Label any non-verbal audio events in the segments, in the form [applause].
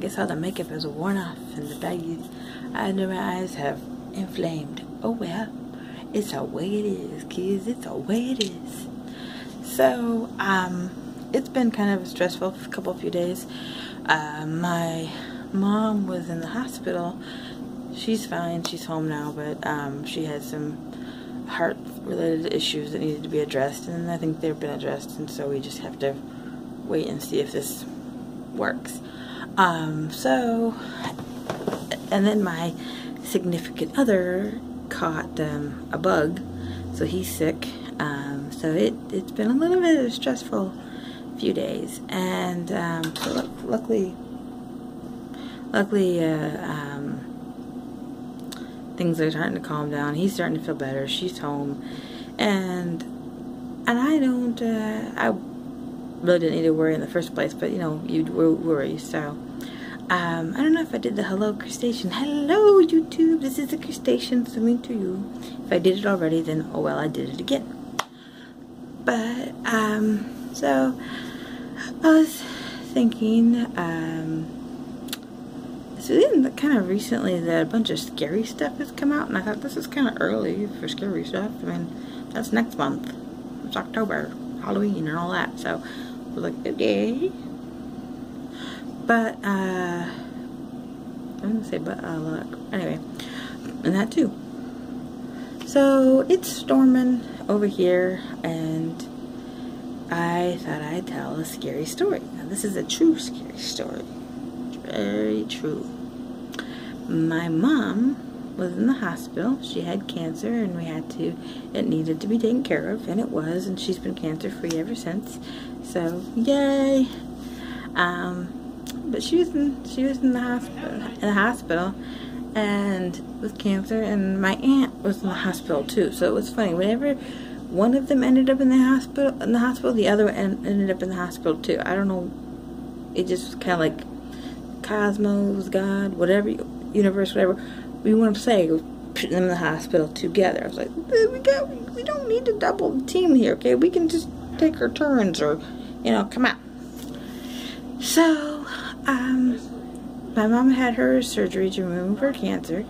Guess all the makeup is worn off and the baggy under my eyes have inflamed. Oh well, it's a way it is, kids. It's a way it is. So, um, it's been kind of a stressful couple of few days. Uh, my mom was in the hospital. She's fine. She's home now, but um, she had some heart-related issues that needed to be addressed, and I think they've been addressed, and so we just have to wait and see if this works. Um, so, and then my significant other caught um, a bug, so he's sick. Um, so it, it's been a little bit of a stressful few days, and um, so luckily, luckily, uh, um, things are starting to calm down. He's starting to feel better. She's home, and and I don't, uh, I really didn't need to worry in the first place, but you know, you'd worry. So, um, I don't know if I did the hello Crustation. Hello YouTube, this is the Crustation swimming to you. If I did it already, then oh well, I did it again. But um, so I was thinking, um, it's been kind of recently that a bunch of scary stuff has come out, and I thought this is kind of early for scary stuff. I mean, that's next month. It's October, Halloween, and all that. So like, okay. But, uh, I'm gonna say, but, uh, look. Anyway, and that too. So it's storming over here, and I thought I'd tell a scary story. Now, this is a true scary story. Very true. My mom was in the hospital. She had cancer, and we had to, it needed to be taken care of, and it was, and she's been cancer free ever since. So, yay! Um, but she was in, she was in the hospital, in the hospital, and with cancer, and my aunt was in the hospital too. So it was funny. Whenever one of them ended up in the hospital in the hospital the other ended up in the hospital too i don't know it just kind of like cosmos god whatever universe whatever we want to say put them in the hospital together i was like we got we don't need to double the team here okay we can just take our turns or you know come out. so um my mom had her surgery to remove her cancer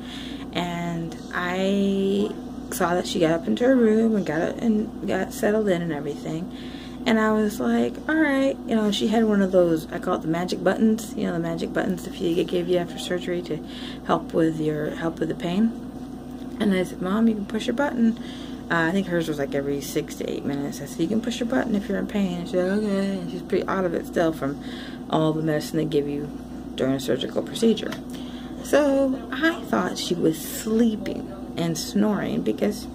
and i saw that she got up into her room and got and got settled in and everything. And I was like, all right, you know, she had one of those, I call it the magic buttons, you know, the magic buttons if you gave you after surgery to help with your, help with the pain. And I said, Mom, you can push your button. Uh, I think hers was like every six to eight minutes. I said, you can push your button if you're in pain. And she said, okay. And she's pretty out of it still from all the medicine they give you during a surgical procedure. So I thought she was sleeping and snoring because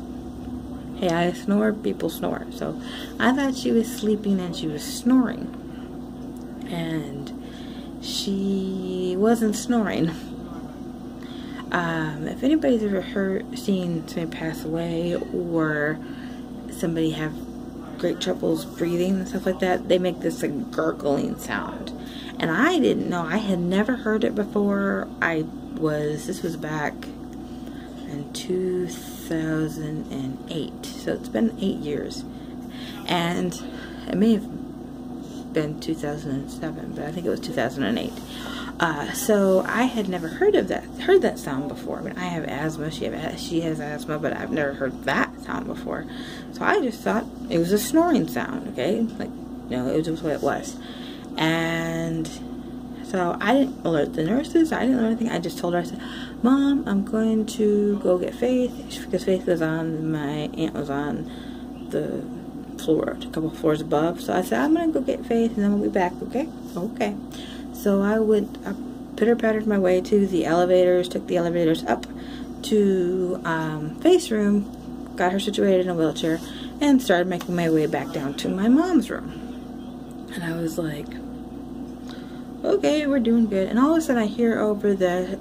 hey I snore people snore. So I thought she was sleeping and she was snoring. And she wasn't snoring. Um, if anybody's ever heard seen somebody pass away or somebody have great troubles breathing and stuff like that they make this like gurgling sound. And I didn't know. I had never heard it before. I was this was back in 2008. So it's been eight years. And it may have been 2007, but I think it was 2008. Uh, so I had never heard of that, heard that sound before. I mean, I have asthma. She have she has asthma, but I've never heard that sound before. So I just thought it was a snoring sound. Okay, like you know, it was just what it was. And so I didn't alert the nurses. I didn't know anything. I just told her, I said, Mom, I'm going to go get Faith. Because Faith was on, my aunt was on the floor, a couple floors above. So I said, I'm going to go get Faith and then we'll be back, okay? Okay. So I went, I pitter pattered my way to the elevators, took the elevators up to um, Faith's room, got her situated in a wheelchair, and started making my way back down to my mom's room. And I was like, okay, we're doing good. And all of a sudden I hear over the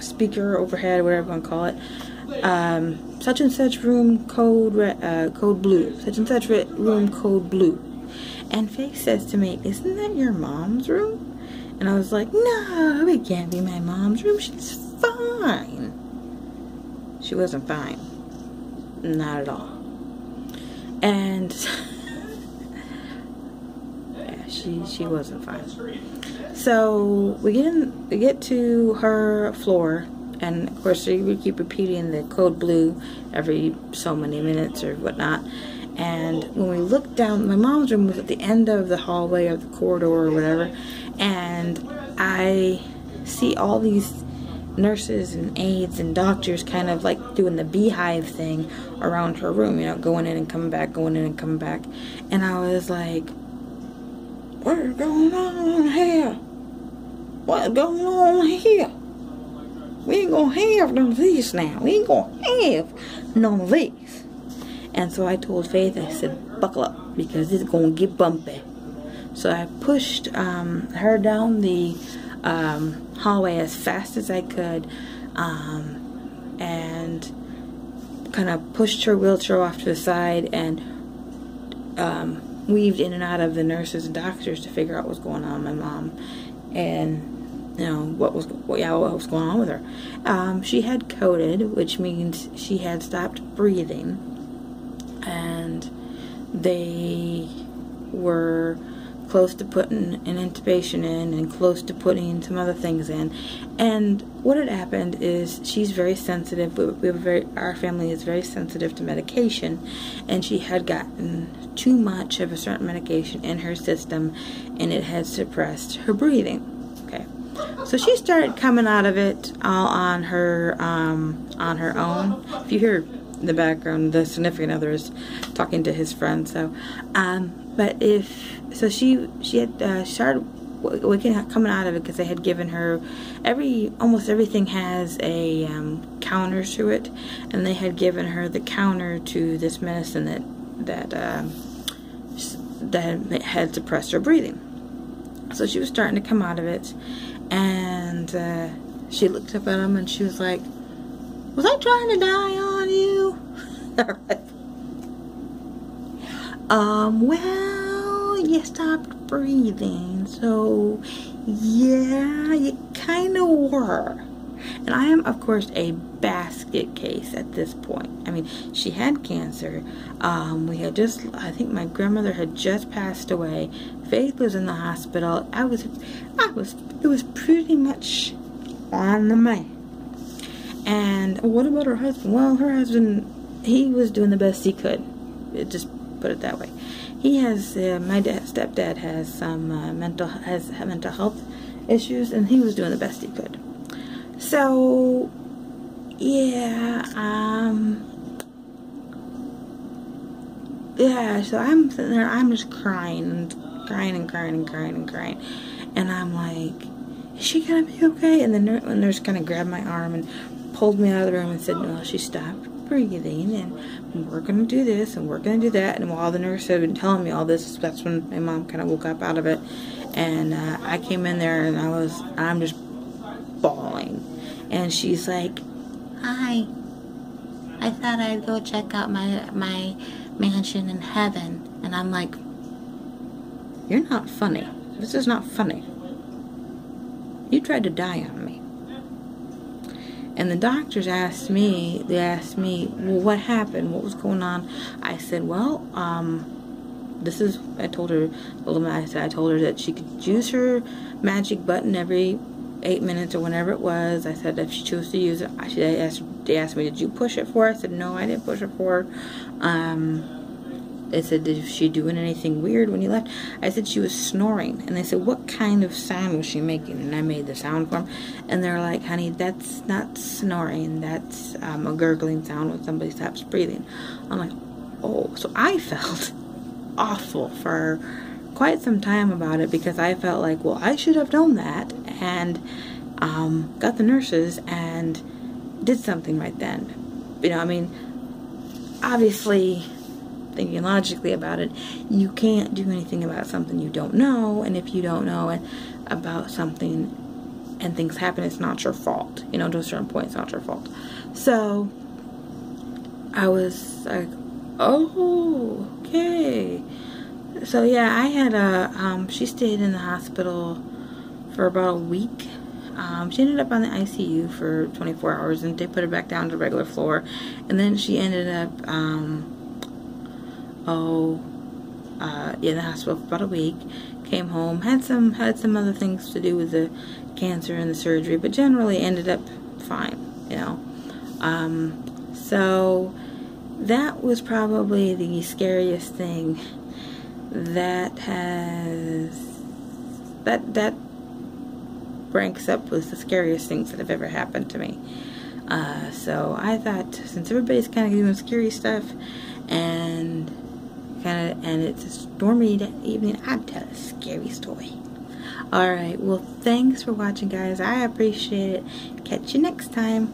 speaker overhead, whatever to call it, um, such and such room code uh, code blue, such and such room code blue. And Faith says to me, isn't that your mom's room? And I was like, no, it can't be my mom's room. She's fine. She wasn't fine. Not at all. And [laughs] she she wasn't fine. So we get in, we get to her floor, and of course we keep repeating the code blue every so many minutes or whatnot. And when we look down, my mom's room was at the end of the hallway or the corridor or whatever, and I see all these nurses and aides and doctors kind of like doing the beehive thing around her room, you know, going in and coming back, going in and coming back. And I was like, what is going on here? What's going on here? We ain't gonna have none of these now. We ain't gonna have none of these. And so I told Faith, I said, buckle up because it's gonna get bumpy. So I pushed um, her down the um, hallway as fast as I could um, and kind of pushed her wheelchair off to the side and um, weaved in and out of the nurses and doctors to figure out what's going on with my mom and you know what was what, yeah, what was going on with her. Um, she had coded, which means she had stopped breathing, and they were close to putting an intubation in and close to putting some other things in. And what had happened is she's very sensitive. We, very, our family is very sensitive to medication, and she had gotten too much of a certain medication in her system, and it had suppressed her breathing. Okay, so she started coming out of it all on her um, on her own. If you hear the background, the significant other is talking to his friend. So, um, but if so, she she had uh, started waking coming out of it because they had given her every almost everything has a um, counter to it, and they had given her the counter to this medicine that that uh, that had suppressed her breathing. So she was starting to come out of it, and uh, she looked up at him and she was like, "Was I trying to die on you?" [laughs] um, well, you stopped breathing, so yeah, you kind of were. And I am, of course, a basket case at this point. I mean, she had cancer. Um, we had just, I think my grandmother had just passed away. Faith was in the hospital. I was, I was, it was pretty much on the man. And what about her husband? Well, her husband he was doing the best he could. It just put it that way. He has uh, my dad, stepdad has some uh, mental has mental health issues, and he was doing the best he could. So, yeah, um, yeah. So I'm sitting there, I'm just crying and crying and crying and crying and crying, and I'm like, is she gonna be okay? And the nurse kind of grabbed my arm and pulled me out of the room and said, no, she stopped breathing and we're to do this and we're to do that. And while the nurse had been telling me all this, that's when my mom kind of woke up out of it. And uh, I came in there and I was, I'm just bawling. And she's like, Hi. I thought I'd go check out my, my mansion in heaven. And I'm like, You're not funny. This is not funny. You tried to die on me. And the doctors asked me, they asked me, well, what happened? What was going on? I said, well, um, this is, I told her, I I told her that she could use her magic button every eight minutes or whenever it was. I said, if she chose to use it, I, asked, they asked me, did you push it for her? I said, no, I didn't push it for her. Um, they said, did she doing anything weird when you left? I said she was snoring. And they said, what kind of sound was she making? And I made the sound for them. And they're like, honey, that's not snoring. That's um, a gurgling sound when somebody stops breathing. I'm like, oh. So I [laughs] felt awful for quite some time about it because I felt like, well, I should have known that and um, got the nurses and did something right then. You know, I mean, obviously thinking logically about it, you can't do anything about something you don't know. And if you don't know about something and things happen, it's not your fault. You know, to a certain point, it's not your fault. So I was like, oh, okay. So yeah, I had a, um, she stayed in the hospital for about a week. Um, she ended up on the ICU for 24 hours and they put her back down to the regular floor. And then she ended up, um, oh, uh, in the hospital for about a week, came home. Had some had some other things to do with the cancer and the surgery, but generally ended up fine. You know. Um, so that was probably the scariest thing that has that that ranks up with the scariest things that have ever happened to me. Uh, so I thought since everybody's kind of doing scary stuff and and it's a stormy evening. I'm telling a scary story. Alright, well, thanks for watching, guys. I appreciate it. Catch you next time.